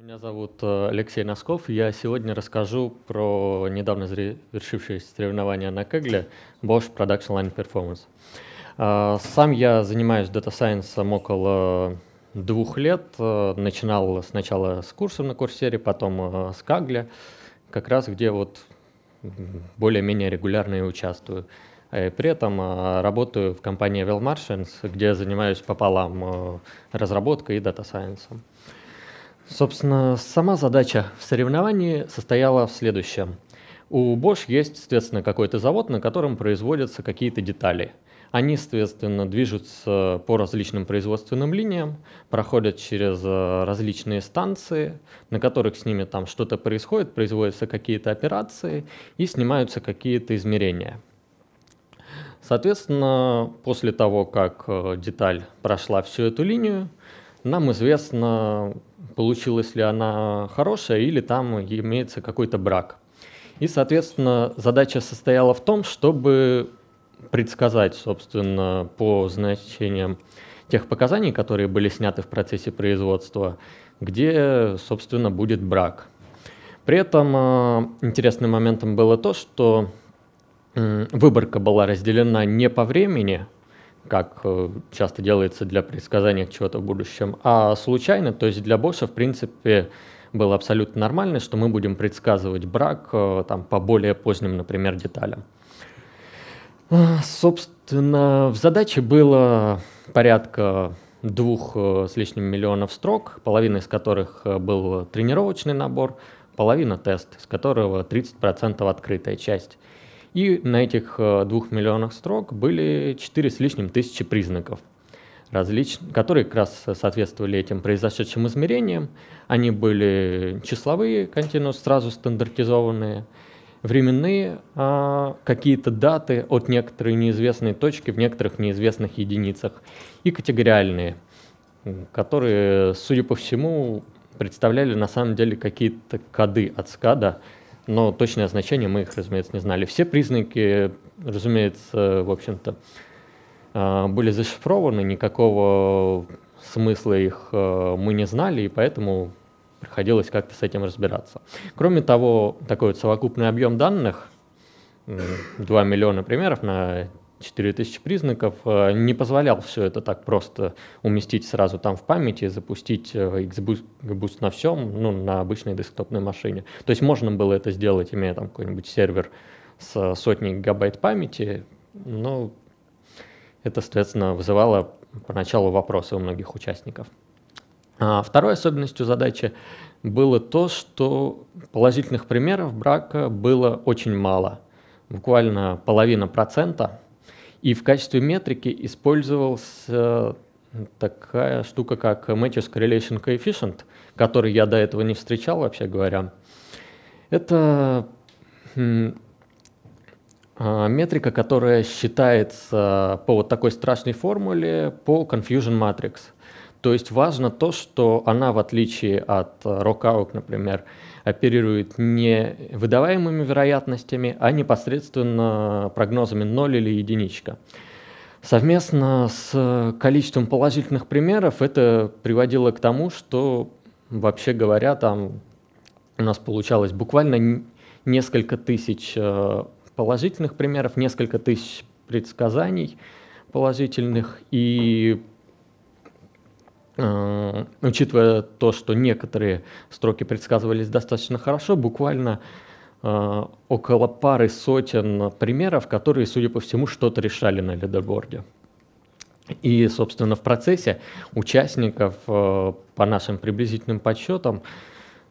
Меня зовут э, Алексей Носков. Я сегодня расскажу про недавно завершившееся соревнование на Кегле Bosch Production Line Performance. А, сам я занимаюсь Science около двух лет. Э, начинал сначала с курсов на Курсере, потом э, с Кагле, как раз где вот более-менее регулярно и участвую. При этом работаю в компании Well Martians, где занимаюсь пополам разработкой и Data Science. Собственно, сама задача в соревновании состояла в следующем. У Bosch есть, соответственно, какой-то завод, на котором производятся какие-то детали. Они, соответственно, движутся по различным производственным линиям, проходят через э, различные станции, на которых с ними там что-то происходит, производятся какие-то операции и снимаются какие-то измерения. Соответственно, после того, как э, деталь прошла всю эту линию, нам известно, получилась ли она хорошая или там имеется какой-то брак. И, соответственно, задача состояла в том, чтобы предсказать, собственно, по значениям тех показаний, которые были сняты в процессе производства, где, собственно, будет брак. При этом э, интересным моментом было то, что выборка была разделена не по времени, как э, часто делается для предсказания чего-то в будущем, а случайно, то есть для Боша, в принципе, было абсолютно нормально, что мы будем предсказывать брак э, там, по более поздним, например, деталям. А, собственно, в задаче было порядка двух э, с лишним миллионов строк, половина из которых был тренировочный набор, половина тест, из которого 30% открытая часть. И на этих э, двух миллионах строк были 4 с лишним тысячи признаков, различ... которые как раз соответствовали этим произошедшим измерениям. Они были числовые, континуус, сразу стандартизованные, временные, а какие-то даты от некоторой неизвестной точки в некоторых неизвестных единицах, и категориальные, которые, судя по всему, представляли на самом деле какие-то коды от скада, но точное значение мы их, разумеется, не знали. Все признаки, разумеется, в общем-то, а, были зашифрованы, никакого смысла их а, мы не знали, и поэтому приходилось как-то с этим разбираться. Кроме того, такой вот совокупный объем данных, 2 миллиона примеров на 4000 признаков, э, не позволял все это так просто уместить сразу там в памяти, запустить э, XBoost на всем, ну, на обычной десктопной машине. То есть можно было это сделать, имея там какой-нибудь сервер с сотней гигабайт памяти, но это, соответственно, вызывало поначалу вопросы у многих участников. А второй особенностью задачи было то, что положительных примеров брака было очень мало, буквально половина процента – и в качестве метрики использовался такая штука, как Matches Correlation Coefficient, который я до этого не встречал, вообще говоря. Это а, метрика, которая считается по вот такой страшной формуле по Confusion Matrix. То есть важно то, что она, в отличие от Rockout, например, оперирует не выдаваемыми вероятностями, а непосредственно прогнозами 0 или единичка. Совместно с количеством положительных примеров это приводило к тому, что, вообще говоря, там у нас получалось буквально несколько тысяч э, положительных примеров, несколько тысяч предсказаний положительных, и учитывая то, что некоторые строки предсказывались достаточно хорошо, буквально э, около пары сотен примеров, которые, судя по всему, что-то решали на лидерборде. И, собственно, в процессе участников, э, по нашим приблизительным подсчетам,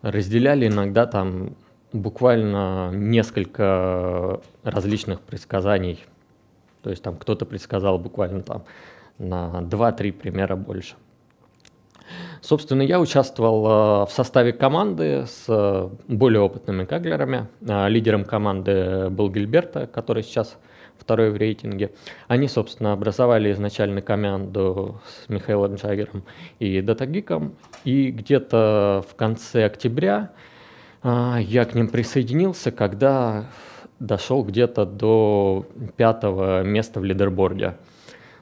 разделяли иногда там буквально несколько различных предсказаний. То есть там кто-то предсказал буквально там на 2-3 примера больше. Собственно, я участвовал э, в составе команды с э, более опытными каглерами. Э, лидером команды был Гильберто, который сейчас второй в рейтинге. Они, собственно, образовали изначально команду с Михаилом Джаггером и Датагиком. И где-то в конце октября я к ним присоединился, когда дошел где-то до пятого места в лидерборде.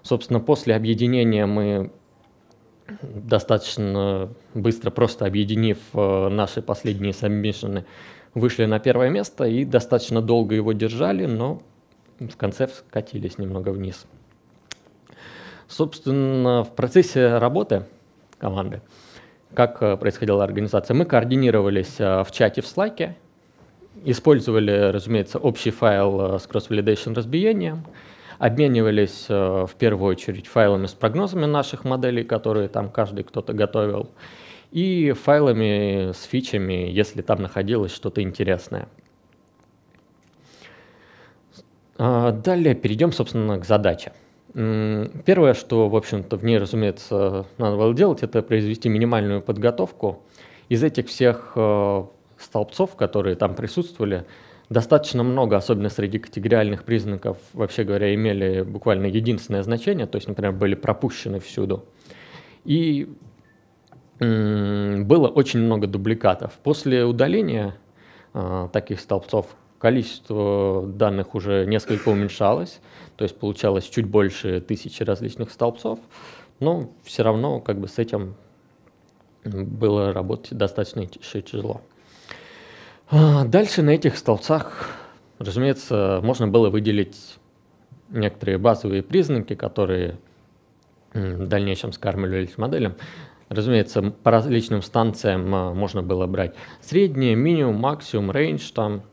Собственно, после объединения мы достаточно быстро, просто объединив э, наши последние сабмишины, вышли на первое место и достаточно долго его держали, но в конце скатились немного вниз. Собственно, в процессе работы команды, как э, происходила организация, мы координировались э, в чате в Slack, использовали, разумеется, общий файл с cross-validation разбиением, обменивались э, в первую очередь файлами с прогнозами наших моделей, которые там каждый кто-то готовил, и файлами с фичами, если там находилось что-то интересное. А, далее перейдем, собственно, к задаче. Первое, что, в общем-то, в ней, разумеется, надо было делать, это произвести минимальную подготовку. Из этих всех э, столбцов, которые там присутствовали, достаточно много, особенно среди категориальных признаков, вообще говоря, имели буквально единственное значение, то есть, например, были пропущены всюду. И было очень много дубликатов. После удаления э, таких столбцов количество данных уже несколько уменьшалось, то есть получалось чуть больше тысячи различных столбцов, но все равно как бы с этим было работать достаточно тяжело. А, дальше на этих столбцах, разумеется, можно было выделить некоторые базовые признаки, которые в дальнейшем скармливались моделям. Разумеется, по различным станциям а, можно было брать среднее, минимум, максимум, рейндж там.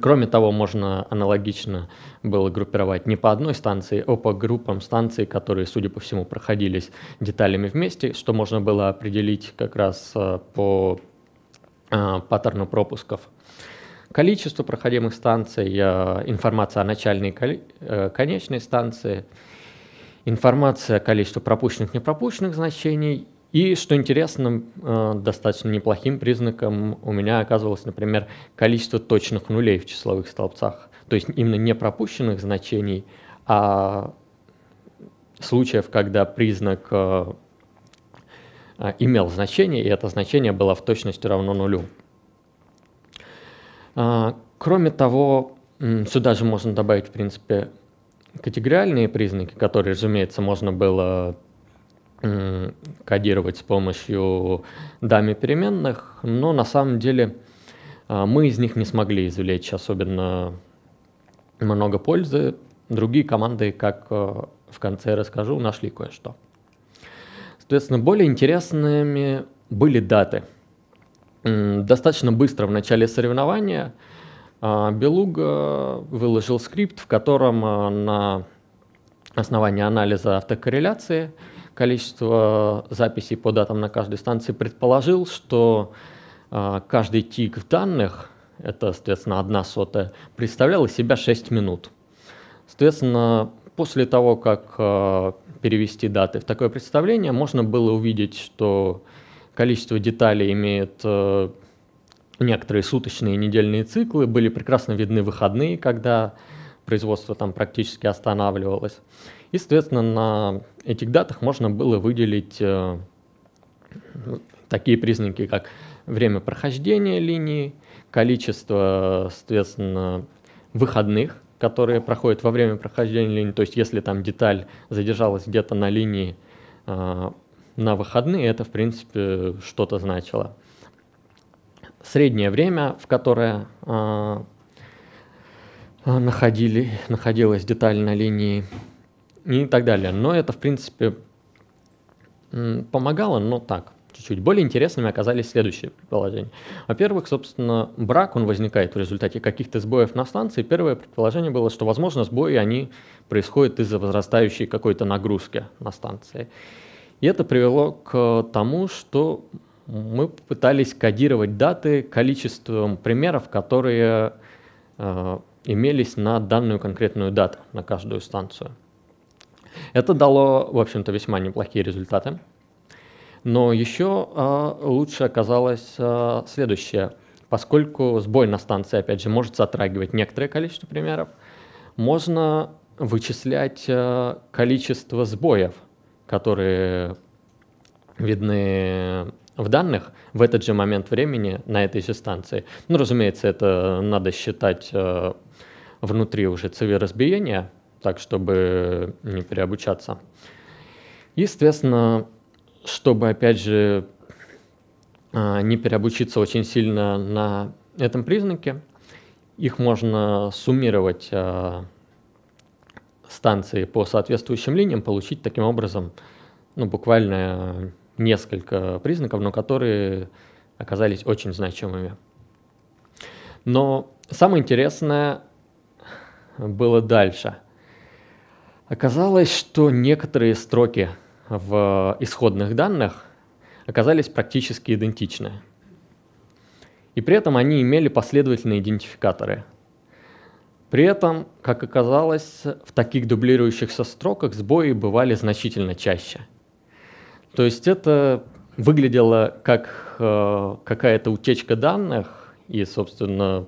Кроме того, можно аналогично было группировать не по одной станции, а по группам станций, которые, судя по всему, проходились деталями вместе, что можно было определить как раз а, по Э, паттерну пропусков. Количество проходимых станций, э, информация о начальной и э, конечной станции, информация о количестве пропущенных и непропущенных значений. И, что интересно, достаточно неплохим признаком у меня оказывалось, например, количество точных нулей в числовых столбцах. То есть именно не пропущенных значений, а случаев, когда признак имел значение, и это значение было в точности равно нулю. А, кроме того, сюда же можно добавить, в принципе, категориальные признаки, которые, разумеется, можно было кодировать с помощью дами переменных, но на самом деле а, мы из них не смогли извлечь особенно много пользы. Другие команды, как в конце расскажу, нашли кое-что. Соответственно, более интересными были даты. Достаточно быстро в начале соревнования а, Белуга выложил скрипт, в котором а, на основании анализа автокорреляции количество записей по датам на каждой станции предположил, что а, каждый тик в данных, это, соответственно, одна сотая, представлял из себя 6 минут. Соответственно, после того, как э, перевести даты в такое представление, можно было увидеть, что количество деталей имеет э, некоторые суточные и недельные циклы, были прекрасно видны выходные, когда производство там практически останавливалось. И, соответственно, на этих датах можно было выделить э, такие признаки, как время прохождения линии, количество, соответственно, выходных, которые проходят во время прохождения линии. То есть если там деталь задержалась где-то на линии э, на выходные, это в принципе что-то значило. Среднее время, в которое э, находили, находилась деталь на линии и так далее. Но это в принципе помогало, но так чуть-чуть. Более интересными оказались следующие предположения. Во-первых, собственно, брак, он возникает в результате каких-то сбоев на станции. Первое предположение было, что, возможно, сбои, они происходят из-за возрастающей какой-то нагрузки на станции. И это привело к тому, что мы пытались кодировать даты количеством примеров, которые э, имелись на данную конкретную дату, на каждую станцию. Это дало, в общем-то, весьма неплохие результаты. Но еще а, лучше оказалось а, следующее. Поскольку сбой на станции, опять же, может затрагивать некоторое количество примеров, можно вычислять а, количество сбоев, которые видны в данных в этот же момент времени на этой же станции. Ну, разумеется, это надо считать э, внутри уже цеви разбиения, так, чтобы не переобучаться. И, соответственно, чтобы, опять же, а, не переобучиться очень сильно на этом признаке, их можно суммировать а, станции по соответствующим линиям, получить таким образом ну, буквально несколько признаков, но которые оказались очень значимыми. Но самое интересное было дальше. Оказалось, что некоторые строки в исходных данных оказались практически идентичны. И при этом они имели последовательные идентификаторы. При этом, как оказалось, в таких дублирующихся строках сбои бывали значительно чаще. То есть это выглядело как э, какая-то утечка данных и, собственно,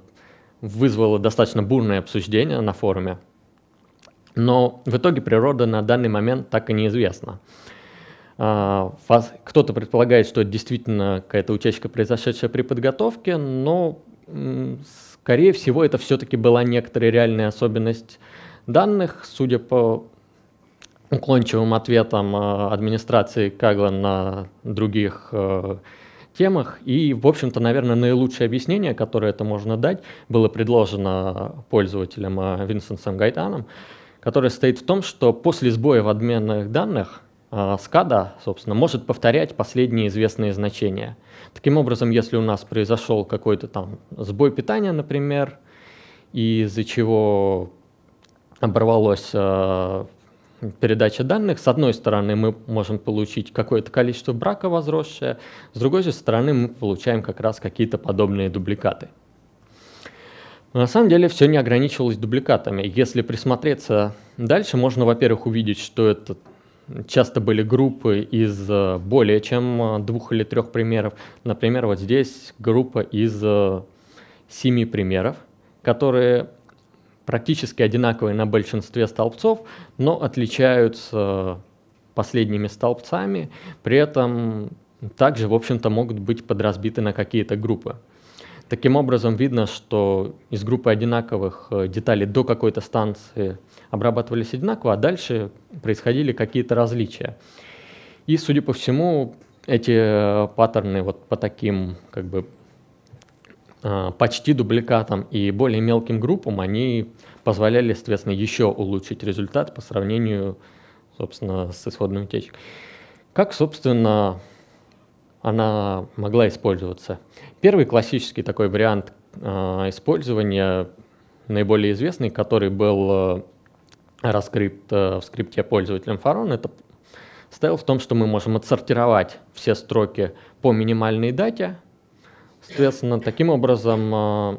вызвало достаточно бурное обсуждение на форуме. Но в итоге природа на данный момент так и неизвестна. А, кто-то предполагает, что это действительно какая-то утечка, произошедшая при подготовке, но, скорее всего, это все-таки была некоторая реальная особенность данных, судя по уклончивым ответам а, администрации Кагла на других а, темах. И, в общем-то, наверное, наилучшее объяснение, которое это можно дать, было предложено пользователем Винсенсом Гайтаном, которое состоит в том, что после сбоя в обменных данных А, собственно, может повторять последние известные значения. Таким образом, если у нас произошел какой-то там сбой питания, например, из-за чего оборвалась э, передача данных, с одной стороны мы можем получить какое-то количество брака возросшее, с другой же стороны мы получаем как раз какие-то подобные дубликаты. Но на самом деле все не ограничивалось дубликатами. Если присмотреться дальше, можно, во-первых, увидеть, что это часто были группы из э, более чем э, двух или трех примеров. Например, вот здесь группа из э, семи примеров, которые практически одинаковые на большинстве столбцов, но отличаются последними столбцами, при этом также, в общем-то, могут быть подразбиты на какие-то группы. Таким образом, видно, что из группы одинаковых деталей до какой-то станции обрабатывались одинаково, а дальше происходили какие-то различия. И, судя по всему, эти э, паттерны вот по таким как бы э, почти дубликатам и более мелким группам, они позволяли, соответственно, еще улучшить результат по сравнению, собственно, с исходной утечкой. Как, собственно, она могла использоваться? Первый классический такой вариант э, использования, наиболее известный, который был раскрыт э, в скрипте пользователем Faron, это стоял в том, что мы можем отсортировать все строки по минимальной дате. Соответственно, таким образом э,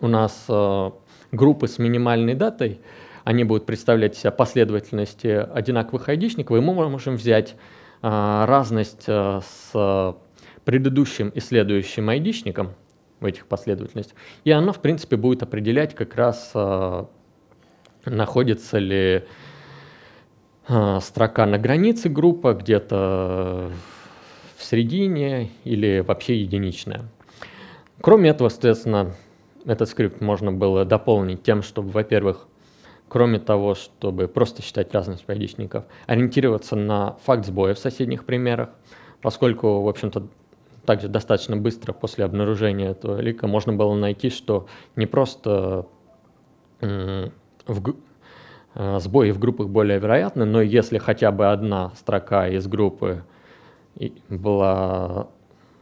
у нас э, группы с минимальной датой, они будут представлять себя последовательности одинаковых айдишников, и мы можем взять разность с предыдущим и следующим айдишником в этих последовательностях, и она, в принципе, будет определять как раз находится ли э, строка на границе группа, где-то в середине или вообще единичная. Кроме этого, соответственно, этот скрипт можно было дополнить тем, чтобы, во-первых, кроме того, чтобы просто считать разность пайдичников, ориентироваться на факт сбоя в соседних примерах, поскольку, в общем-то, также достаточно быстро после обнаружения этого лика можно было найти, что не просто в, э, сбои в группах более вероятны, но если хотя бы одна строка из группы была,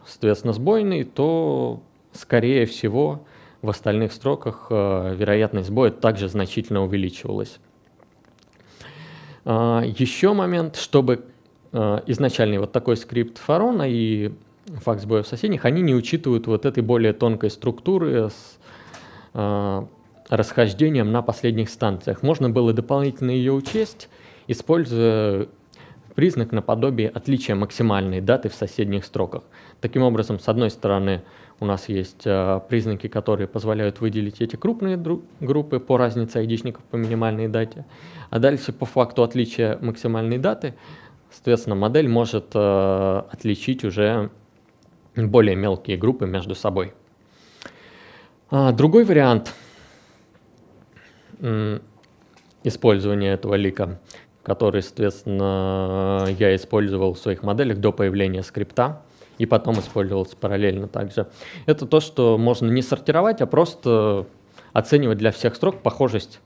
соответственно, сбойной, то, скорее всего, в остальных строках э, вероятность сбоя также значительно увеличивалась. Э, еще момент, чтобы э, изначальный вот такой скрипт Фарона и факт сбоя в соседних, они не учитывают вот этой более тонкой структуры с расхождением на последних станциях. Можно было дополнительно ее учесть, используя признак наподобие отличия максимальной даты в соседних строках. Таким образом, с одной стороны, у нас есть э, признаки, которые позволяют выделить эти крупные группы по разнице айдишников по минимальной дате, а дальше по факту отличия максимальной даты, соответственно, модель может э, отличить уже более мелкие группы между собой. А, другой вариант использования этого лика который, соответственно, я использовал в своих моделях до появления скрипта и потом использовался параллельно также. Это то, что можно не сортировать, а просто оценивать для всех строк похожесть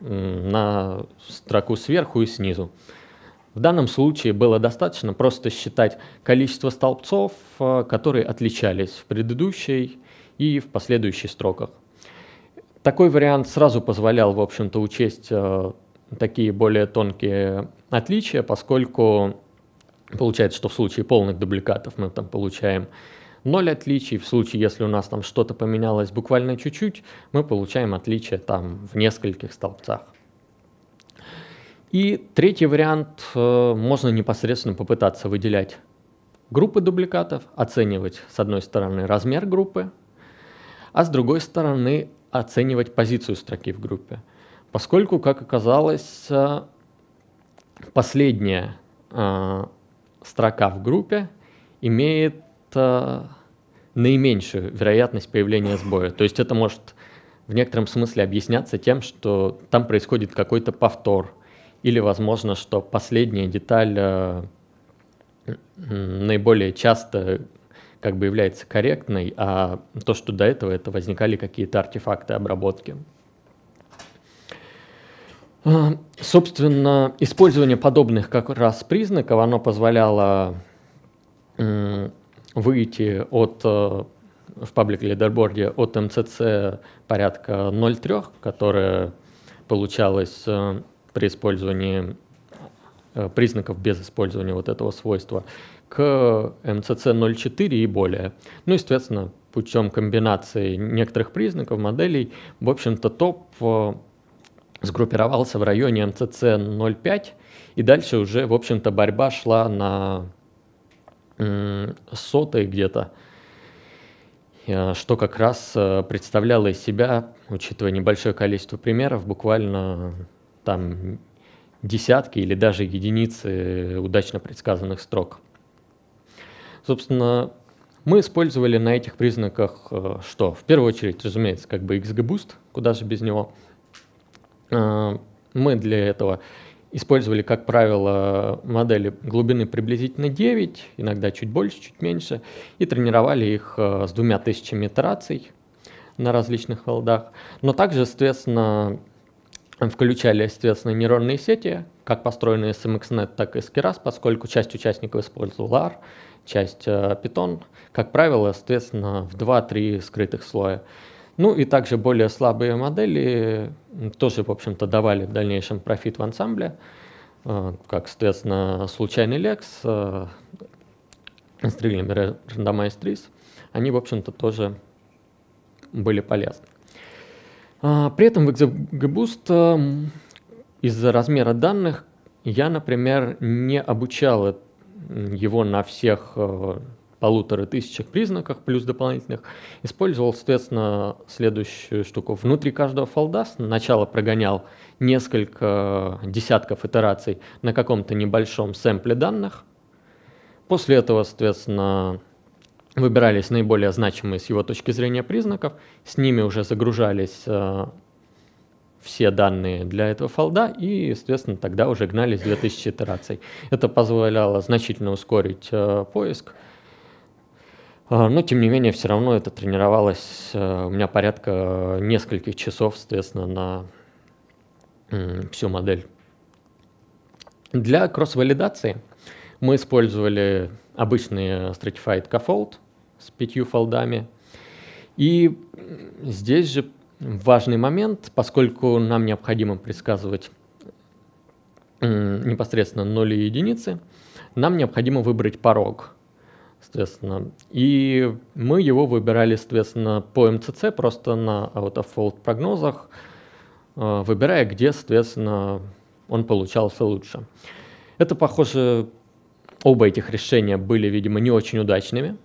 на строку сверху и снизу. В данном случае было достаточно просто считать количество столбцов, э, которые отличались в предыдущей и в последующих строках. Такой вариант сразу позволял, в общем-то, учесть э, такие более тонкие отличия, поскольку получается, что в случае полных дубликатов мы там получаем 0 отличий, в случае, если у нас там что-то поменялось буквально чуть-чуть, мы получаем отличия там в нескольких столбцах. И третий вариант, э, можно непосредственно попытаться выделять группы дубликатов, оценивать с одной стороны размер группы, а с другой стороны оценивать позицию строки в группе. Поскольку, как оказалось, э, последняя э, строка в группе имеет наименьшую вероятность появления сбоя. То есть это может в некотором смысле объясняться тем, что там происходит какой-то повтор – или, возможно, что последняя деталь э, наиболее часто как бы является корректной, а то, что до этого это возникали какие-то артефакты обработки. Э, собственно, использование подобных как раз признаков, оно позволяло выйти от э, в паблик лидерборде от МЦЦ порядка 0,3, которая получалась при использовании э, признаков без использования вот этого свойства к МЦЦ 0.4 и более. Ну, естественно, путем комбинации некоторых признаков, моделей, в общем-то, топ э, сгруппировался в районе МЦЦ 0.5, и дальше уже, в общем-то, борьба шла на сотой где-то, э, что как раз представляло из себя, учитывая небольшое количество примеров, буквально там десятки или даже единицы удачно предсказанных строк. Собственно, мы использовали на этих признаках э, что? В первую очередь, разумеется, как бы XGBoost, куда же без него. Э, мы для этого использовали, как правило, модели глубины приблизительно 9, иногда чуть больше, чуть меньше, и тренировали их э, с двумя тысячами итераций на различных холдах. Но также, соответственно, включали, естественно, нейронные сети, как построенные с MXNet, так и с Keras, поскольку часть участников использовала R, часть э, Python, как правило, естественно, в 2-3 скрытых слоя. Ну и также более слабые модели тоже, в общем-то, давали в дальнейшем профит в ансамбле, э, как, соответственно, случайный Lex, э, Streaming Randomized Trees, они, в общем-то, тоже были полезны. А, при этом в XGBoost из-за размера данных я, например, не обучал его на всех э, полутора тысячах признаках плюс дополнительных, использовал, соответственно, следующую штуку. Внутри каждого фолда сначала прогонял несколько десятков итераций на каком-то небольшом сэмпле данных. После этого, соответственно, выбирались наиболее значимые с его точки зрения признаков, с ними уже загружались э, все данные для этого фолда, и, естественно, тогда уже гнались 2000 итераций. Это позволяло значительно ускорить э, поиск, э, но, тем не менее, все равно это тренировалось э, у меня порядка нескольких часов, соответственно, на всю модель. Для кросс-валидации мы использовали обычный Stratified Cafold с пятью фолдами. И здесь же важный момент, поскольку нам необходимо предсказывать непосредственно нули и единицы, нам необходимо выбрать порог, соответственно. И мы его выбирали, соответственно, по МЦЦ, просто на out of fold прогнозах, э, выбирая, где, соответственно, он получался лучше. Это, похоже, Оба этих решения были, видимо, не очень удачными,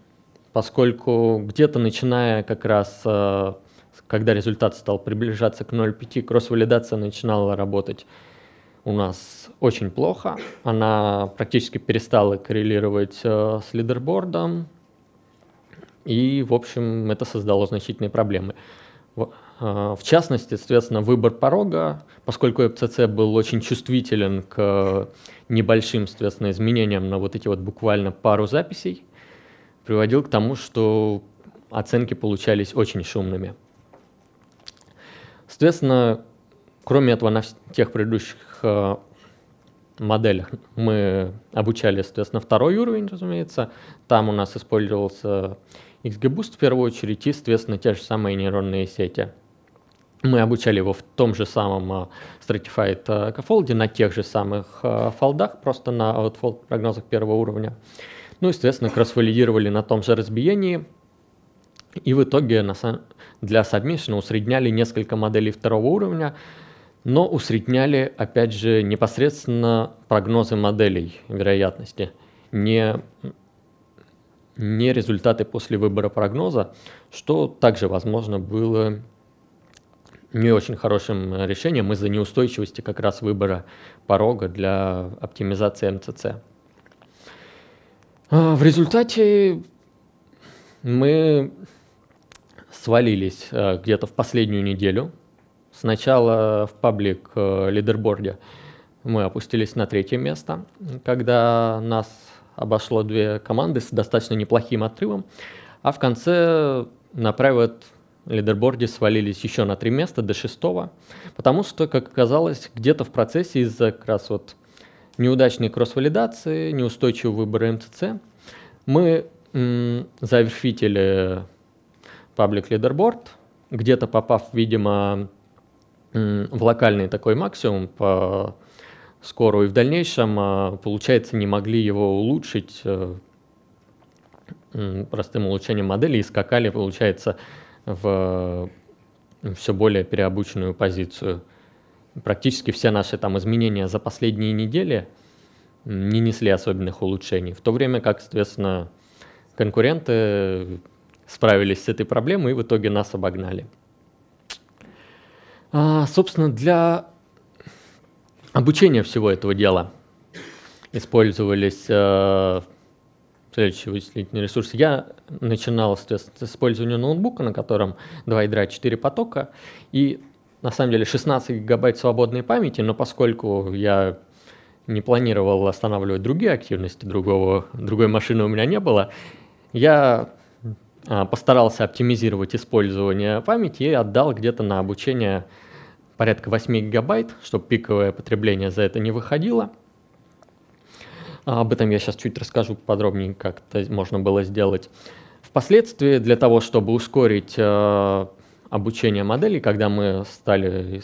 поскольку где-то начиная как раз, э, когда результат стал приближаться к 0,5, кросс-валидация начинала работать у нас очень плохо. Она практически перестала коррелировать э, с лидербордом, и, в общем, это создало значительные проблемы. В частности, соответственно, выбор порога, поскольку FCC был очень чувствителен к небольшим, соответственно, изменениям на вот эти вот буквально пару записей, приводил к тому, что оценки получались очень шумными. Соответственно, кроме этого, на тех предыдущих э, моделях мы обучали, соответственно, второй уровень, разумеется. Там у нас использовался XGBoost в первую очередь и, соответственно, те же самые нейронные сети. Мы обучали его в том же самом uh, Stratified uh, Scaffold, на тех же самых фолдах, просто на outfold прогнозах первого уровня. Ну, естественно, кросс-валидировали на том же разбиении. И в итоге на, для Submission усредняли несколько моделей второго уровня, но усредняли, опять же, непосредственно прогнозы моделей вероятности, не, не результаты после выбора прогноза, что также, возможно, было не очень хорошим решением из-за неустойчивости как раз выбора порога для оптимизации МЦЦ. А, в результате мы свалились э, где-то в последнюю неделю. Сначала в паблик э, лидерборде мы опустились на третье место, когда нас обошло две команды с достаточно неплохим отрывом, а в конце на private лидерборде свалились еще на три места до шестого, потому что, как оказалось, где-то в процессе из-за как раз вот неудачной кросс-валидации, неустойчивого выбора МЦЦ, мы завершители паблик лидерборд, где-то попав, видимо, в локальный такой максимум по скору и в дальнейшем, а, получается, не могли его улучшить э, простым улучшением модели и скакали, получается, в все более переобученную позицию. Практически все наши там изменения за последние недели не несли особенных улучшений, в то время как, соответственно, конкуренты справились с этой проблемой и в итоге нас обогнали. А, собственно, для обучения всего этого дела использовались э, следующие вычислительные ресурсы. Я начинал с использования ноутбука, на котором 2 ядра 4 потока, и на самом деле 16 гигабайт свободной памяти, но поскольку я не планировал останавливать другие активности, другого, другой машины у меня не было, я постарался оптимизировать использование памяти и отдал где-то на обучение порядка 8 гигабайт, чтобы пиковое потребление за это не выходило. А, об этом я сейчас чуть расскажу подробнее, как это можно было сделать. Впоследствии для того, чтобы ускорить э, обучение моделей, когда мы стали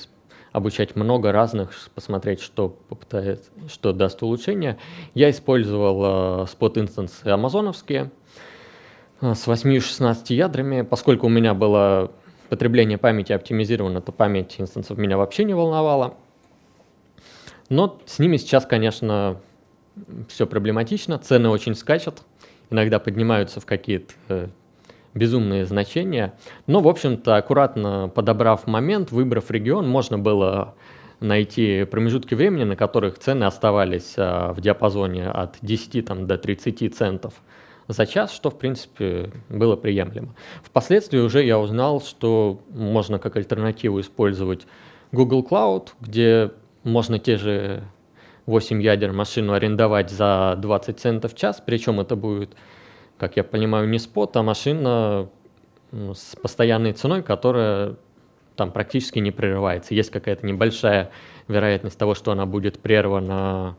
обучать много разных, посмотреть, что попытает, что даст улучшение, я использовал спот-инстансы амазоновские, а, с 8-16 ядрами. Поскольку у меня было потребление памяти оптимизировано, то память инстансов меня вообще не волновала. Но с ними сейчас, конечно, все проблематично. Цены очень скачут, иногда поднимаются в какие-то э, безумные значения. Но, в общем-то, аккуратно подобрав момент, выбрав регион, можно было найти промежутки времени, на которых цены оставались а, в диапазоне от 10 там, до 30 центов за час, что, в принципе, было приемлемо. Впоследствии уже я узнал, что можно как альтернативу использовать Google Cloud, где можно те же 8 ядер машину арендовать за 20 центов в час, причем это будет, как я понимаю, не спот, а машина с постоянной ценой, которая там практически не прерывается. Есть какая-то небольшая вероятность того, что она будет прервана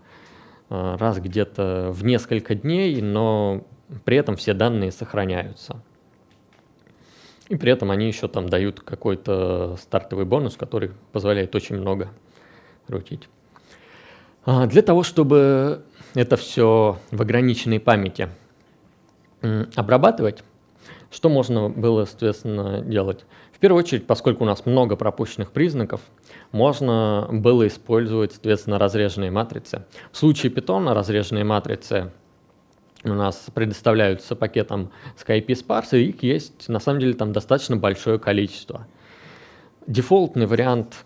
а, раз где-то в несколько дней, но при этом все данные сохраняются. И при этом они еще там дают какой-то стартовый бонус, который позволяет очень много крутить. А для того, чтобы это все в ограниченной памяти обрабатывать, что можно было, соответственно, делать? В первую очередь, поскольку у нас много пропущенных признаков, можно было использовать, соответственно, разреженные матрицы. В случае питона разреженные матрицы у нас предоставляются пакетом Skype Sparse, и их есть на самом деле там достаточно большое количество. Дефолтный вариант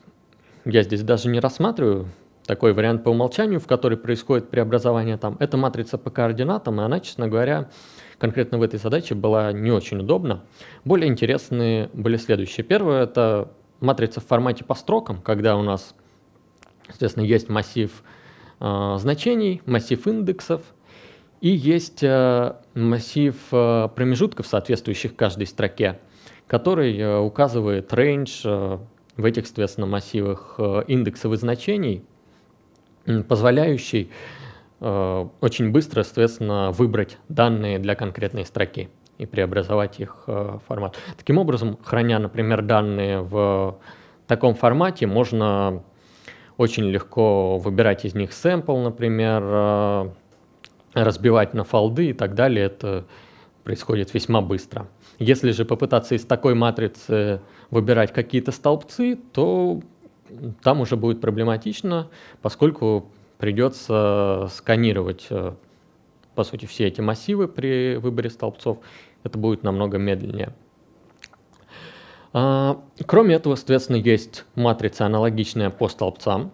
я здесь даже не рассматриваю, такой вариант по умолчанию, в который происходит преобразование там. Это матрица по координатам, и она, честно говоря, конкретно в этой задаче была не очень удобна. Более интересные были следующие. Первое – это матрица в формате по строкам, когда у нас, естественно, есть массив э, значений, массив индексов, и есть э, массив э, промежутков, соответствующих каждой строке, который э, указывает range в этих, соответственно, массивах индексов и значений, позволяющий очень быстро, соответственно, выбрать данные для конкретной строки и преобразовать их в формат. Таким образом, храня, например, данные в таком формате, можно очень легко выбирать из них сэмпл, например, разбивать на фолды и так далее. Это происходит весьма быстро. Если же попытаться из такой матрицы выбирать какие-то столбцы, то там уже будет проблематично, поскольку придется сканировать, э, по сути, все эти массивы при выборе столбцов. Это будет намного медленнее. А, кроме этого, соответственно, есть матрица аналогичная по столбцам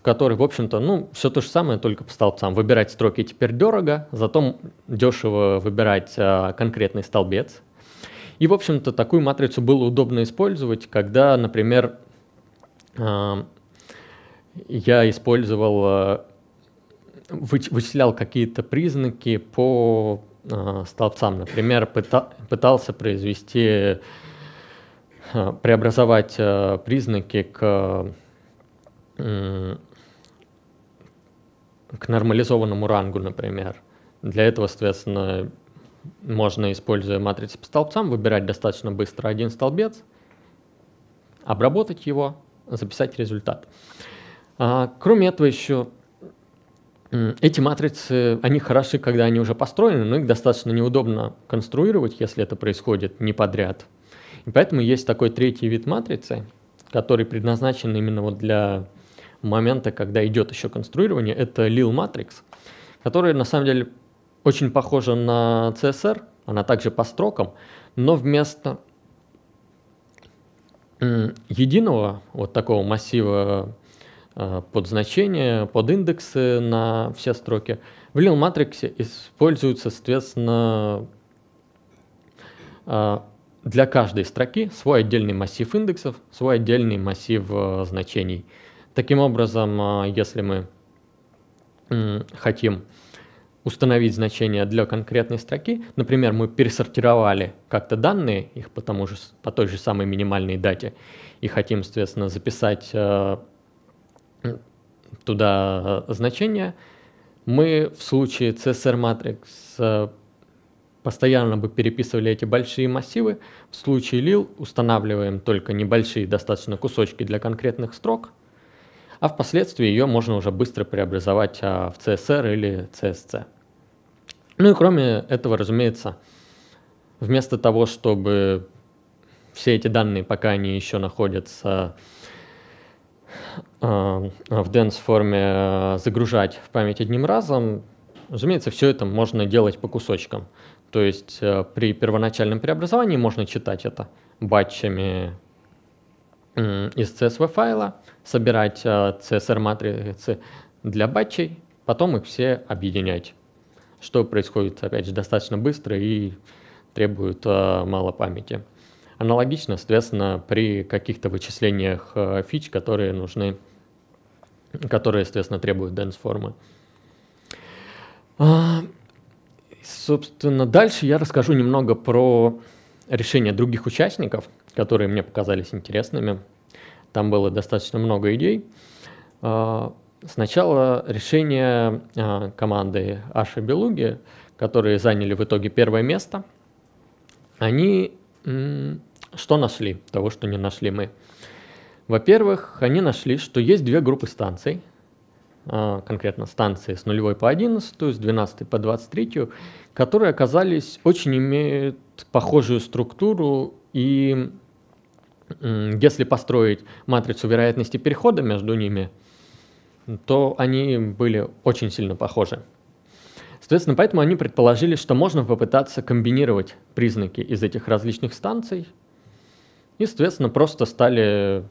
в которой, в общем-то, ну, все то же самое, только по столбцам. Выбирать строки теперь дорого, зато дешево выбирать а, конкретный столбец. И, в общем-то, такую матрицу было удобно использовать, когда, например, а, я использовал, а, вычислял какие-то признаки по а, столбцам. Например, пыта, пытался произвести, а, преобразовать а, признаки к к нормализованному рангу, например. Для этого, соответственно, можно, используя матрицу по столбцам, выбирать достаточно быстро один столбец, обработать его, записать результат. А, кроме этого еще эти матрицы, они хороши, когда они уже построены, но их достаточно неудобно конструировать, если это происходит не подряд. И поэтому есть такой третий вид матрицы, который предназначен именно вот для момента, когда идет еще конструирование, это Lil Matrix, которая на самом деле очень похожа на CSR, она также по строкам, но вместо единого вот такого массива э, под значения, под индексы на все строки, в Lil Matrix используется, соответственно, э, для каждой строки свой отдельный массив индексов, свой отдельный массив э, значений – Таким образом, а, если мы хотим установить значение для конкретной строки, например, мы пересортировали как-то данные, их по, тому же, по той же самой минимальной дате, и хотим, соответственно, записать э, туда значение, мы в случае CSR Matrix э, постоянно бы переписывали эти большие массивы, в случае LIL устанавливаем только небольшие достаточно кусочки для конкретных строк, а впоследствии ее можно уже быстро преобразовать а, в CSR или CSC. Ну и кроме этого, разумеется, вместо того, чтобы все эти данные, пока они еще находятся э, в dense форме, загружать в память одним разом, разумеется, все это можно делать по кусочкам. То есть при первоначальном преобразовании можно читать это батчами из CSV файла, собирать CSR а, матрицы для батчей, потом их все объединять, что происходит, опять же, достаточно быстро и требует а, мало памяти. Аналогично, соответственно, при каких-то вычислениях а, фич, которые нужны, которые, естественно, требуют dense формы. Собственно, дальше я расскажу немного про решения других участников – которые мне показались интересными. Там было достаточно много идей. А, сначала решение а, команды Аши Белуги, которые заняли в итоге первое место, они что нашли, того, что не нашли мы? Во-первых, они нашли, что есть две группы станций, а, конкретно станции с нулевой по 11, с 12 по 23, которые оказались очень имеют похожую структуру и если построить матрицу вероятности перехода между ними, то они были очень сильно похожи. Соответственно, поэтому они предположили, что можно попытаться комбинировать признаки из этих различных станций, и, соответственно, просто стали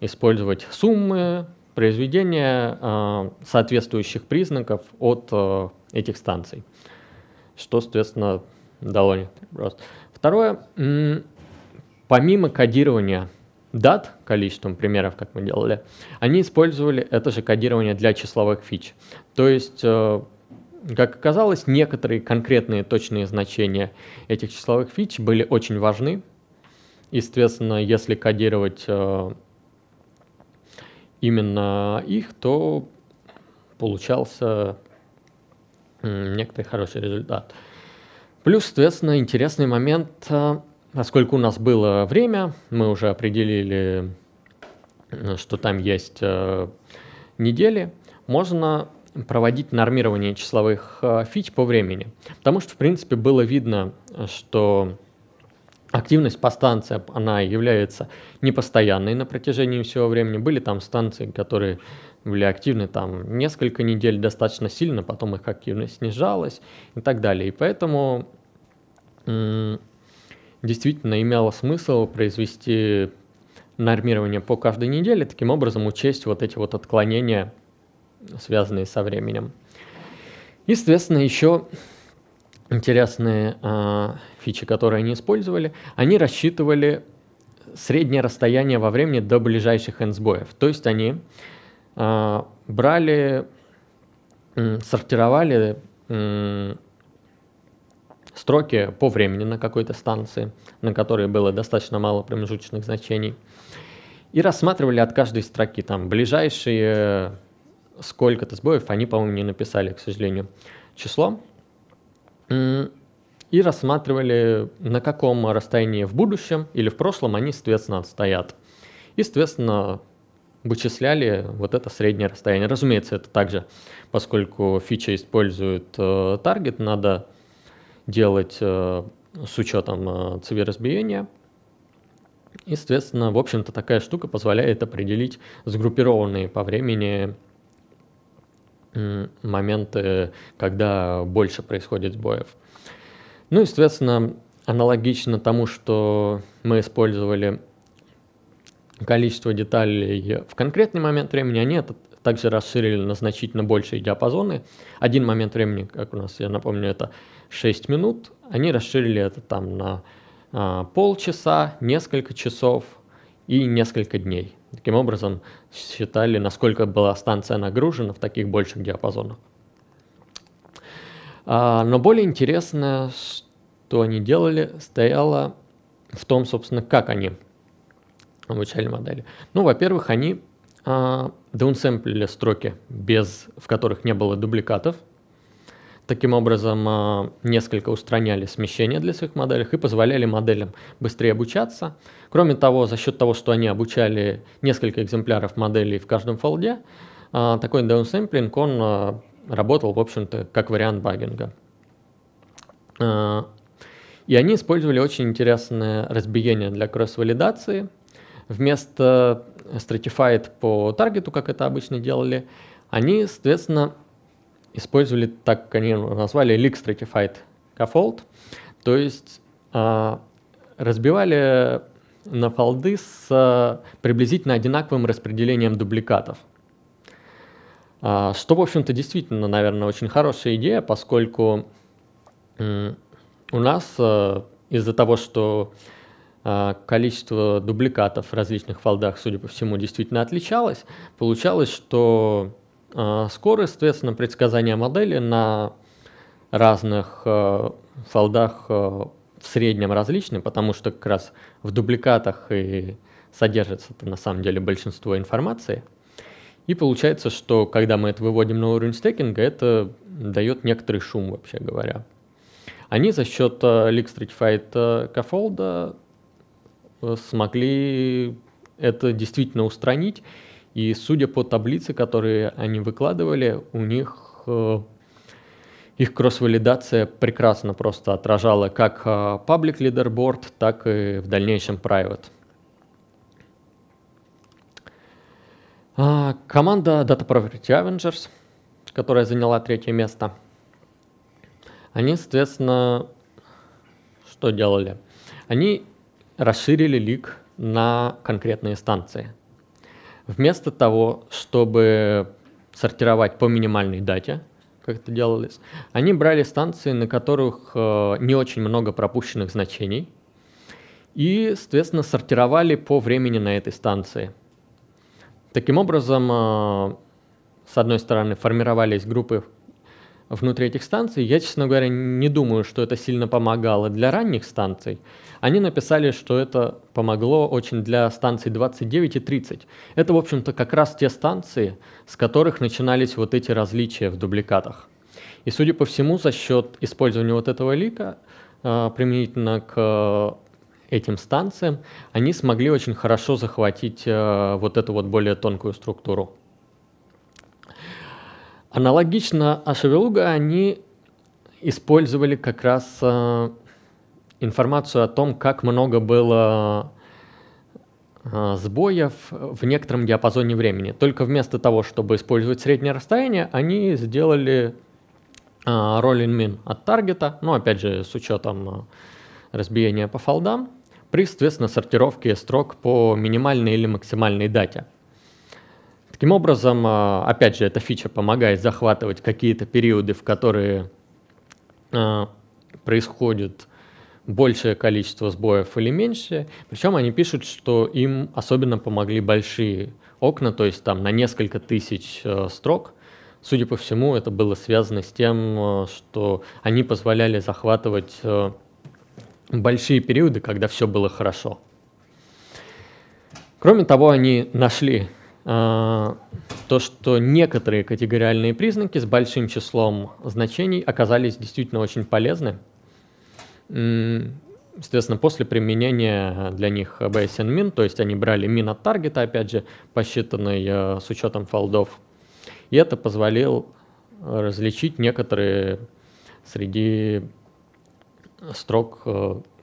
использовать суммы, произведения э, соответствующих признаков от э, этих станций, что, соответственно, дало некоторый рост. Второе, помимо кодирования дат, количеством примеров, как мы делали, они использовали это же кодирование для числовых фич. То есть, э, как оказалось, некоторые конкретные точные значения этих числовых фич были очень важны. Естественно, если кодировать э, именно их, то получался некоторый хороший результат. Плюс, соответственно, интересный момент Поскольку у нас было время, мы уже определили, э, что там есть э, недели, можно проводить нормирование числовых э, фич по времени. Потому что, в принципе, было видно, что активность по станциям, она является непостоянной на протяжении всего времени. Были там станции, которые были активны там несколько недель достаточно сильно, потом их активность снижалась и так далее. И поэтому действительно имело смысл произвести нормирование по каждой неделе, таким образом учесть вот эти вот отклонения, связанные со временем. И, соответственно, еще интересные э, фичи, которые они использовали, они рассчитывали среднее расстояние во времени до ближайших энсбоев. То есть они э, брали, э, сортировали э, строки по времени на какой-то станции, на которой было достаточно мало промежуточных значений, и рассматривали от каждой строки там ближайшие сколько-то сбоев, они, по-моему, не написали, к сожалению, число, и рассматривали, на каком расстоянии в будущем или в прошлом они, соответственно, отстоят. И, соответственно, вычисляли вот это среднее расстояние. Разумеется, это также, поскольку фича использует э, таргет, надо делать э, с учетом э, цви разбиения. И, соответственно, в общем-то, такая штука позволяет определить сгруппированные по времени моменты, когда больше происходит сбоев. Ну и, соответственно, аналогично тому, что мы использовали количество деталей в конкретный момент времени, они это также расширили на значительно большие диапазоны. Один момент времени, как у нас, я напомню, это 6 минут, они расширили это там на а, полчаса, несколько часов и несколько дней. Таким образом, считали, насколько была станция нагружена в таких больших диапазонах. А, но более интересное, что они делали, стояло в том, собственно, как они обучали модели. Ну, во-первых, они а, даунсэмплили строки, без, в которых не было дубликатов, Таким образом, а, несколько устраняли смещения для своих моделей и позволяли моделям быстрее обучаться. Кроме того, за счет того, что они обучали несколько экземпляров моделей в каждом фолде, а, такой даунсэмплинг, он а, работал, в общем-то, как вариант багинга. И они использовали очень интересное разбиение для кросс-валидации. Вместо stratified по таргету, как это обычно делали, они, соответственно, использовали, так они назвали, leak stratified scaffold, то есть а, разбивали на фолды с а, приблизительно одинаковым распределением дубликатов. А, что, в общем-то, действительно, наверное, очень хорошая идея, поскольку у нас а, из-за того, что а, количество дубликатов в различных фолдах, судя по всему, действительно отличалось, получалось, что скорость, соответственно, предсказания модели на разных э, фолдах э, в среднем различны, потому что как раз в дубликатах и содержится на самом деле большинство информации. И получается, что когда мы это выводим на уровень стекинга, это дает некоторый шум, вообще говоря. Они за счет uh, Leak Stratified Scaffold смогли это действительно устранить и судя по таблице, которые они выкладывали, у них э, их кросс-валидация прекрасно просто отражала как э, public leaderboard, так и в дальнейшем private. А, команда Data Property Avengers, которая заняла третье место, они, соответственно, что делали? Они расширили лик на конкретные станции. Вместо того, чтобы сортировать по минимальной дате, как это делалось, они брали станции, на которых э, не очень много пропущенных значений, и, соответственно, сортировали по времени на этой станции. Таким образом, э, с одной стороны, формировались группы внутри этих станций. Я, честно говоря, не думаю, что это сильно помогало для ранних станций. Они написали, что это помогло очень для станций 29 и 30. Это, в общем-то, как раз те станции, с которых начинались вот эти различия в дубликатах. И, судя по всему, за счет использования вот этого лика э, применительно к этим станциям, они смогли очень хорошо захватить э, вот эту вот более тонкую структуру. Аналогично Ашевелуга они использовали как раз э, информацию о том, как много было э, сбоев в некотором диапазоне времени. Только вместо того, чтобы использовать среднее расстояние, они сделали э, rolling от таргета, ну, опять же, с учетом э, разбиения по фолдам, при, соответственно, сортировке строк по минимальной или максимальной дате. Таким образом, а, опять же, эта фича помогает захватывать какие-то периоды, в которые а, происходит большее количество сбоев или меньшее. Причем они пишут, что им особенно помогли большие окна, то есть там на несколько тысяч а, строк. Судя по всему, это было связано с тем, что они позволяли захватывать большие периоды, когда все было хорошо. Кроме того, они нашли то, что некоторые категориальные признаки с большим числом значений оказались действительно очень полезны. Соответственно, после применения для них BSN min, то есть они брали min от таргета, опять же, посчитанный э, с учетом фолдов, и это позволило различить некоторые среди строк, э,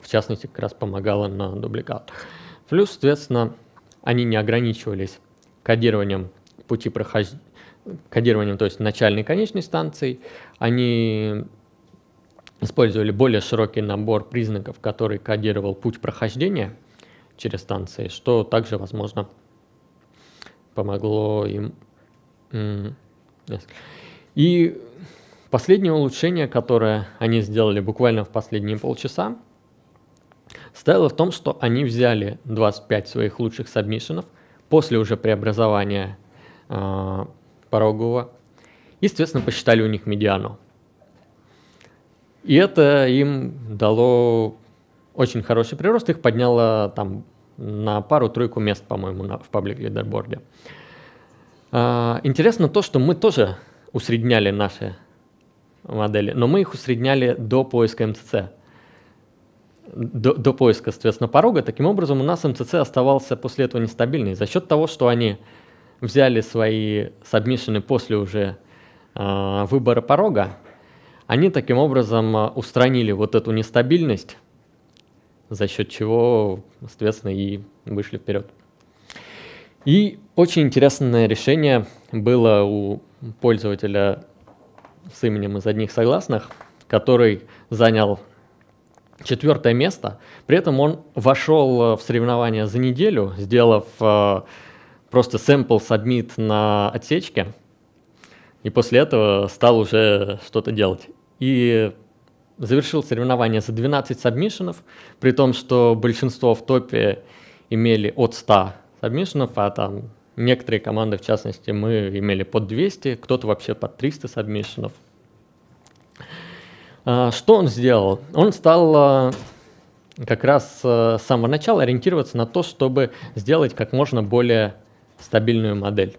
в частности, как раз помогало на дубликат. Плюс, соответственно, они не ограничивались кодированием пути прохождения, кодированием, то есть начальной и конечной станции, они использовали более широкий набор признаков, который кодировал путь прохождения через станции, что также, возможно, помогло им. И последнее улучшение, которое они сделали буквально в последние полчаса, состояло в том, что они взяли 25 своих лучших сабмишенов – после уже преобразования э, порогового. Соответственно, посчитали у них медиану. И это им дало очень хороший прирост, их подняло там на пару-тройку мест, по-моему, на, в паблик лидерборде. А, интересно то, что мы тоже усредняли наши модели, но мы их усредняли до поиска МЦЦ до, до поиска, соответственно, порога. Таким образом, у нас МЦЦ оставался после этого нестабильный. За счет того, что они взяли свои сабмишины после уже э, выбора порога, они таким образом а, устранили вот эту нестабильность, за счет чего, соответственно, и вышли вперед. И очень интересное решение было у пользователя с именем из одних согласных, который занял четвертое место. При этом он вошел э, в соревнования за неделю, сделав э, просто sample submit на отсечке, и после этого стал уже что-то делать. И завершил соревнование за 12 сабмишенов, при том, что большинство в топе имели от 100 сабмишенов, а там некоторые команды, в частности, мы имели под 200, кто-то вообще под 300 сабмишенов. А, что он сделал? Он стал а, как раз а, с самого начала ориентироваться на то, чтобы сделать как можно более стабильную модель.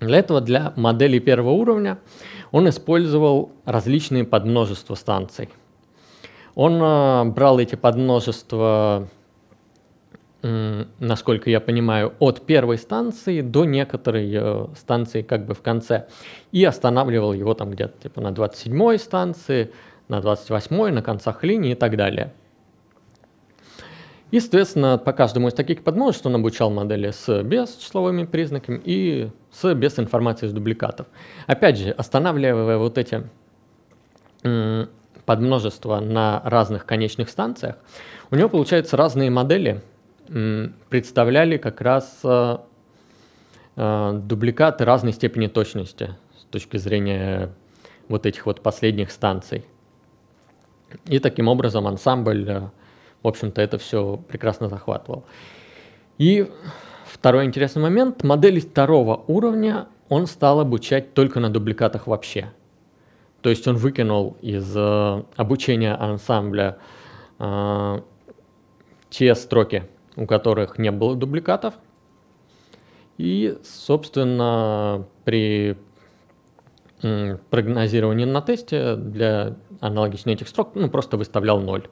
Для этого для модели первого уровня он использовал различные подмножества станций. Он брал эти подмножества насколько я понимаю, от первой станции до некоторой э, станции как бы в конце. И останавливал его там где-то типа на 27 станции, на 28 на концах линии и так далее. И, соответственно, по каждому из таких подмножеств он обучал модели с без числовыми признаками и с без информации из дубликатов. Опять же, останавливая вот эти подмножества на разных конечных станциях, у него получаются разные модели, представляли как раз э, э, дубликаты разной степени точности с точки зрения вот этих вот последних станций. И таким образом ансамбль, э, в общем-то, это все прекрасно захватывал. И второй интересный момент, модели второго уровня он стал обучать только на дубликатах вообще. То есть он выкинул из обучения ансамбля э, те строки, у которых не было дубликатов. И, собственно, при прогнозировании на тесте для аналогичных этих строк ну, просто выставлял 0.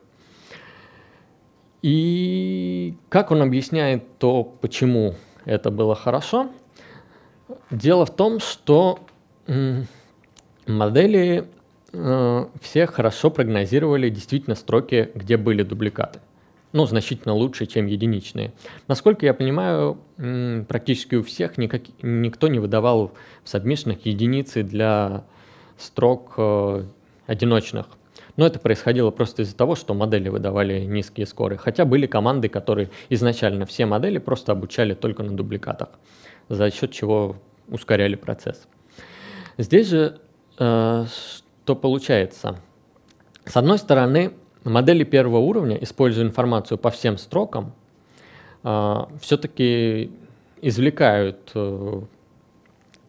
И как он объясняет то, почему это было хорошо? Дело в том, что модели э, все хорошо прогнозировали действительно строки, где были дубликаты. Ну, значительно лучше, чем единичные. Насколько я понимаю, практически у всех никак, никто не выдавал в сабмишнах единицы для строк э, одиночных. Но это происходило просто из-за того, что модели выдавали низкие скоры. Хотя были команды, которые изначально все модели просто обучали только на дубликатах, за счет чего ускоряли процесс. Здесь же э, что получается? С одной стороны, модели первого уровня, используя информацию по всем строкам, э, все-таки извлекают э,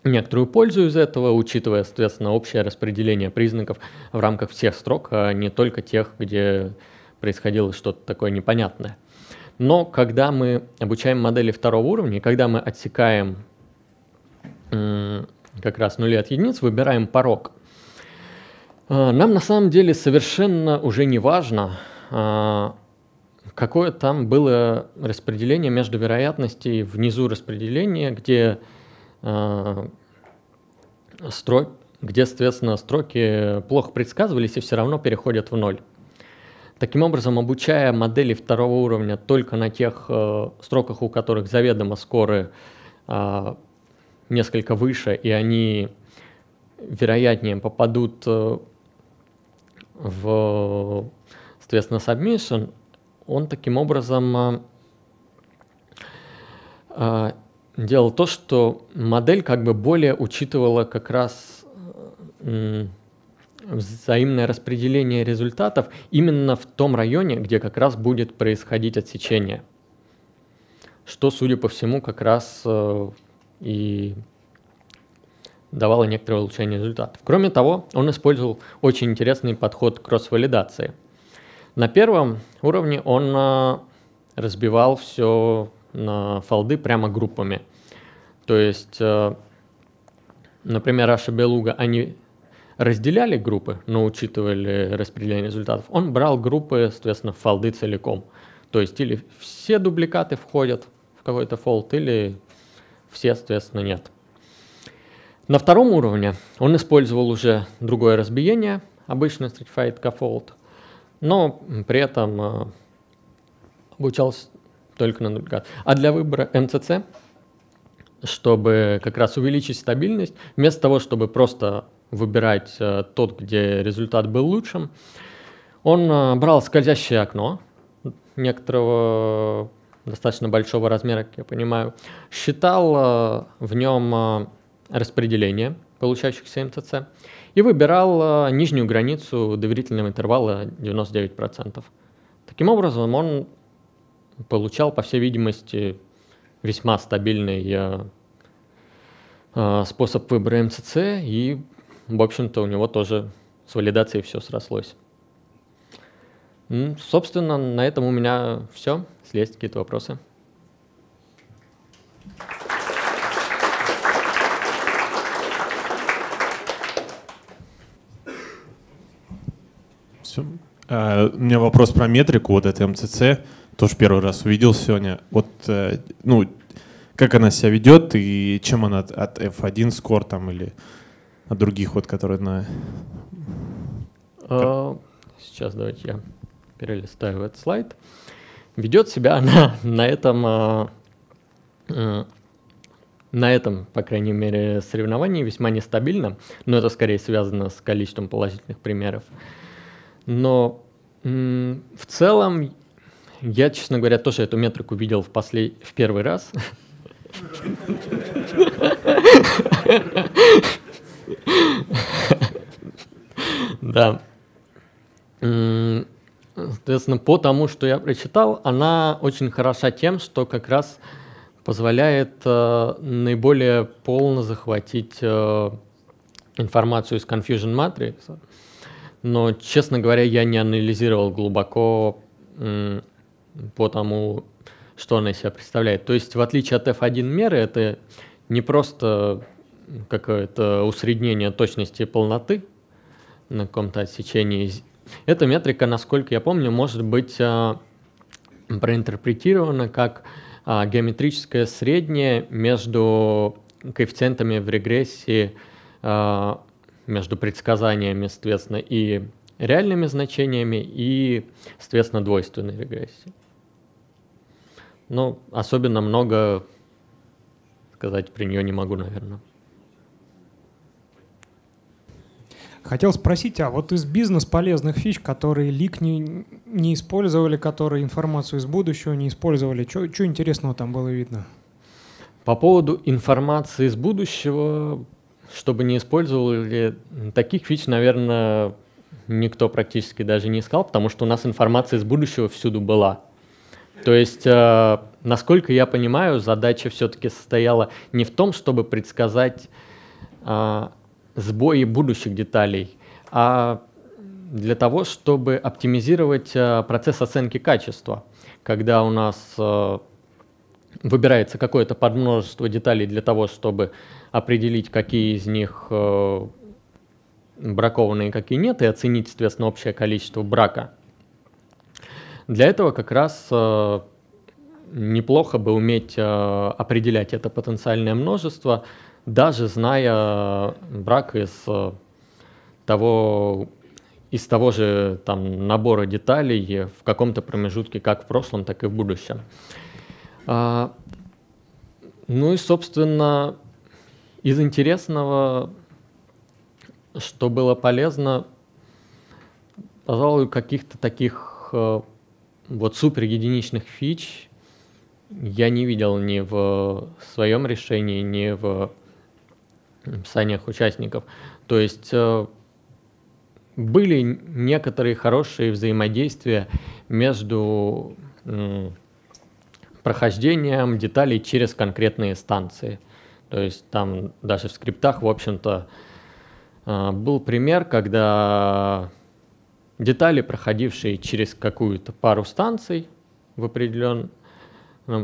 некоторую пользу из этого, учитывая, соответственно, общее распределение признаков в рамках всех строк, а не только тех, где происходило что-то такое непонятное. Но когда мы обучаем модели второго уровня, когда мы отсекаем как раз нули от единиц, выбираем порог, а, нам на самом деле совершенно уже не важно, а, какое там было распределение между вероятностей внизу распределения, где а, строк, где, соответственно, строки плохо предсказывались и все равно переходят в ноль. Таким образом, обучая модели второго уровня только на тех э, строках, у которых заведомо скоры э, несколько выше, и они вероятнее попадут в, соответственно, submission, он таким образом э, э, делал то, что модель как бы более учитывала как раз взаимное распределение результатов именно в том районе, где как раз будет происходить отсечение. Что, судя по всему, как раз и давало некоторое улучшение результатов. Кроме того, он использовал очень интересный подход кросс-валидации. На первом уровне он а, разбивал все на фолды прямо группами. То есть, а, например, Раша Белуга, они разделяли группы, но учитывали распределение результатов. Он брал группы, соответственно, фолды целиком. То есть или все дубликаты входят в какой-то фолд, или все, соответственно, нет. На втором уровне он использовал уже другое разбиение, обычный Street Fight Cafold, но при этом э, обучался только на дубликат. А для выбора МЦЦ, чтобы как раз увеличить стабильность, вместо того, чтобы просто выбирать э, тот, где результат был лучшим, он э, брал скользящее окно некоторого достаточно большого размера, как я понимаю, считал в нем распределение получающихся МЦЦ и выбирал э, нижнюю границу доверительного интервала 99%. Таким образом, он получал, по всей видимости, весьма стабильный способ выбора МЦЦ, и, в общем-то, у него тоже с валидацией все срослось. Собственно, на этом у меня все. Если какие-то вопросы. Все. А, у меня вопрос про метрику, вот это МЦЦ. Тоже первый раз увидел сегодня. Вот, э, ну, как она себя ведет и чем она от, от F1 скор там или от других вот, которые на... А, сейчас давайте я перелистаю этот слайд, ведет себя она на этом, а, а, на этом, по крайней мере, соревновании весьма нестабильно, но это скорее связано с количеством положительных примеров. Но в целом я, честно говоря, тоже эту метрику видел в, послед... в первый раз. Да. Соответственно, по тому, что я прочитал, она очень хороша тем, что как раз позволяет э, наиболее полно захватить э, информацию из Confusion Matrix. Но, честно говоря, я не анализировал глубоко по тому, что она из себя представляет. То есть, в отличие от F1 меры, это не просто какое-то усреднение точности и полноты на каком-то отсечении. Эта метрика, насколько я помню, может быть а, проинтерпретирована как а, геометрическое среднее между коэффициентами в регрессии, а, между предсказаниями, соответственно, и реальными значениями, и, соответственно, двойственной регрессии. Ну, особенно много сказать про нее не могу, наверное. Хотел спросить, а вот из бизнес-полезных фич, которые лик не, не использовали, которые информацию из будущего не использовали, что интересного там было видно? По поводу информации из будущего, чтобы не использовали, таких фич, наверное, никто практически даже не искал, потому что у нас информация из будущего всюду была. То есть, э, насколько я понимаю, задача все-таки состояла не в том, чтобы предсказать э, сбои будущих деталей, а для того, чтобы оптимизировать э, процесс оценки качества, когда у нас э, выбирается какое-то подмножество деталей для того, чтобы определить, какие из них э, бракованные, какие нет, и оценить, соответственно, общее количество брака. Для этого как раз неплохо бы уметь определять это потенциальное множество, даже зная брак из э, того, из того же там, набора деталей в каком-то промежутке, как в прошлом, так и в будущем. А, ну и, собственно, из интересного, что было полезно, пожалуй, каких-то таких э, вот супер единичных фич я не видел ни в своем решении, ни в описаниях участников. То есть э, были некоторые хорошие взаимодействия между прохождением деталей через конкретные станции. То есть там даже в скриптах, в общем-то, э, был пример, когда детали, проходившие через какую-то пару станций в определенном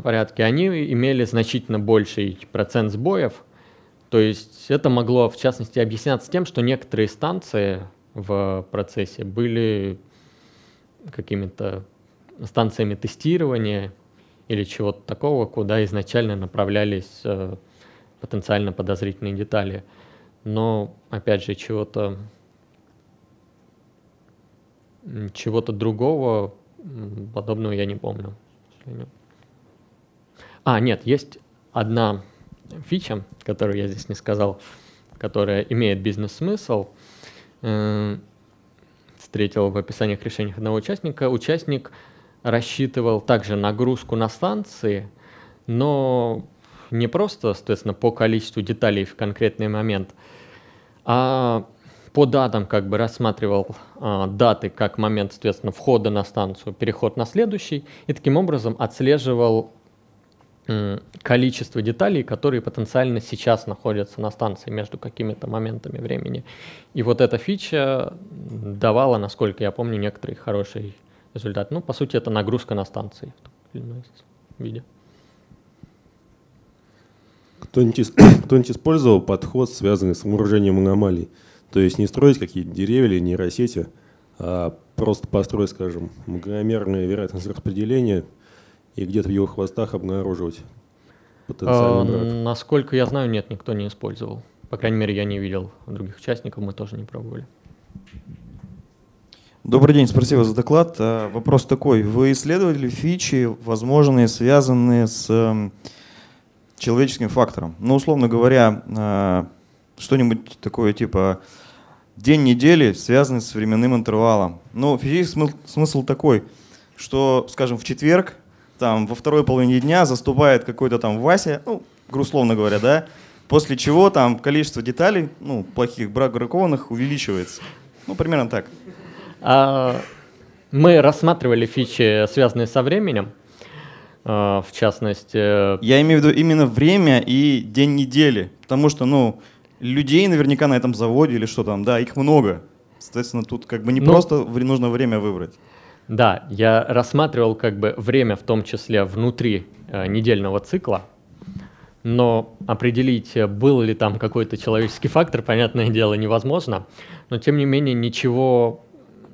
порядке, они имели значительно больший процент сбоев, то есть это могло, в частности, объясняться тем, что некоторые станции в процессе были какими-то станциями тестирования или чего-то такого, куда изначально направлялись э, потенциально подозрительные детали. Но, опять же, чего-то чего-то другого подобного я не помню. А, нет, есть одна фича, которую я здесь не сказал, которая имеет бизнес-смысл, э, встретил в описаниях решений одного участника. Участник рассчитывал также нагрузку на станции, но не просто, соответственно, по количеству деталей в конкретный момент, а по датам как бы рассматривал а, даты как момент, соответственно, входа на станцию, переход на следующий, и таким образом отслеживал количество деталей, которые потенциально сейчас находятся на станции между какими-то моментами времени. И вот эта фича давала, насколько я помню, некоторый хороший результат. Ну, по сути, это нагрузка на станции в том или ином виде. Кто-нибудь, кто использовал подход, связанный с вооружением аномалий? То есть не строить какие-то деревья или нейросети, а просто построить, скажем, многомерное вероятность распределения – и где-то в его хвостах обнаруживать потенциальный брак? А, насколько я знаю, нет, никто не использовал. По крайней мере, я не видел других участников, мы тоже не пробовали. Добрый день, спасибо за доклад. А, вопрос такой. Вы исследовали фичи, возможные, связанные с эм, человеческим фактором? Ну, условно говоря, а, что-нибудь такое типа день недели, связанный с временным интервалом. Ну, физический смысл, смысл такой, что, скажем, в четверг там во второй половине дня заступает какой-то там Вася, ну, условно говоря, да, после чего там количество деталей, ну, плохих, бракованных увеличивается. Ну, примерно так. А, мы рассматривали фичи, связанные со временем, в частности... Я имею в виду именно время и день недели, потому что, ну, людей наверняка на этом заводе или что там, да, их много. Соответственно, тут как бы не ну, просто нужно время выбрать. Да, я рассматривал как бы время в том числе внутри э, недельного цикла, но определить, был ли там какой-то человеческий фактор, понятное дело, невозможно. Но тем не менее ничего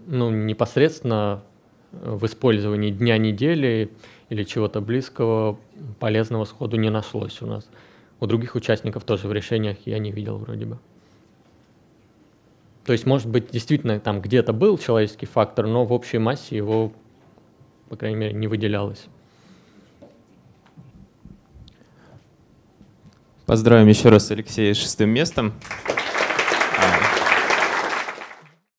ну, непосредственно в использовании дня недели или чего-то близкого полезного сходу не нашлось у нас. У других участников тоже в решениях я не видел вроде бы. То есть, может быть, действительно там где-то был человеческий фактор, но в общей массе его, по крайней мере, не выделялось. Поздравим еще раз Алексея с шестым местом.